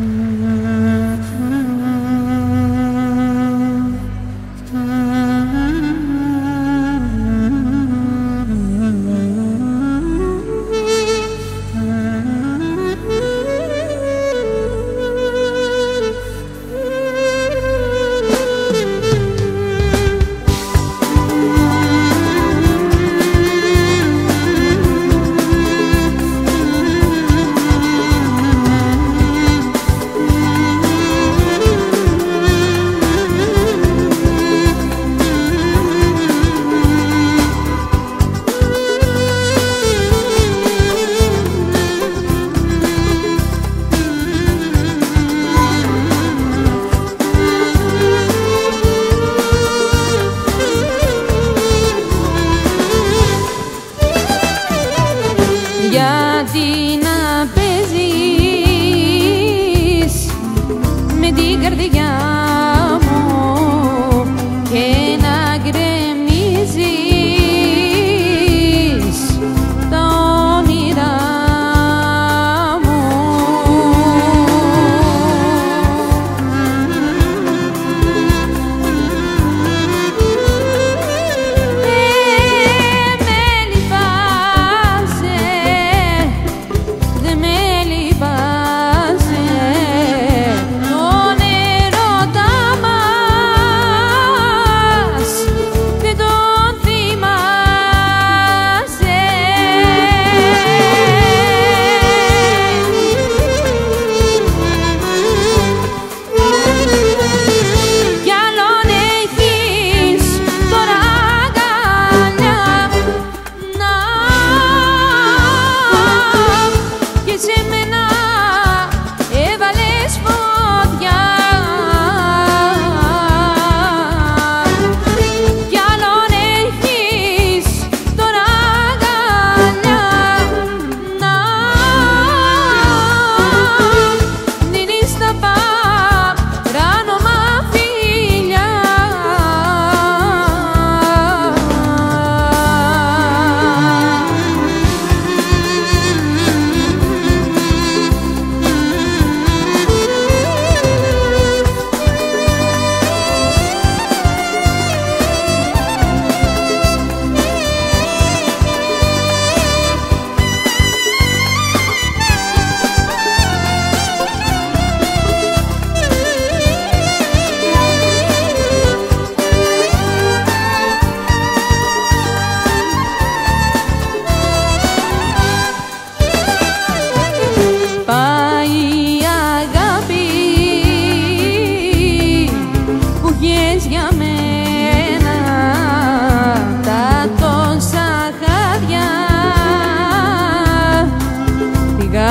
Mm-hmm.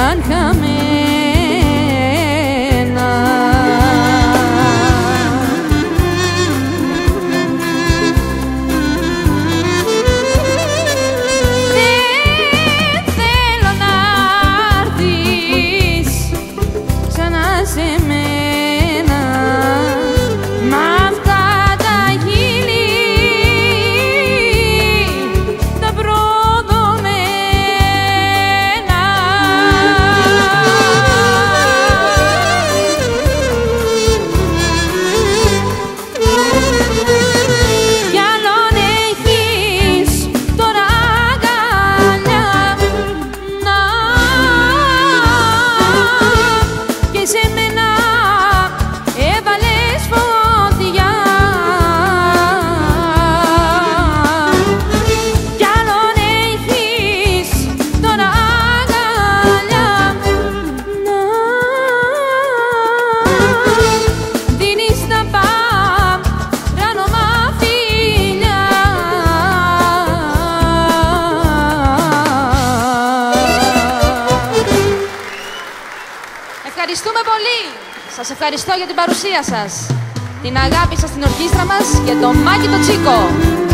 σαν χαμένα Δεν θέλω να έρθεις σε μένα. Σας ευχαριστώ για την παρουσία σας. Την αγάπη σας στην ορχήστρα μας και το Μάκη το Τσίκο.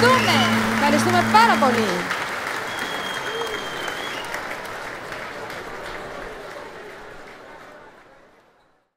Ευχαριστούμε. Ευχαριστούμε πάρα πολύ.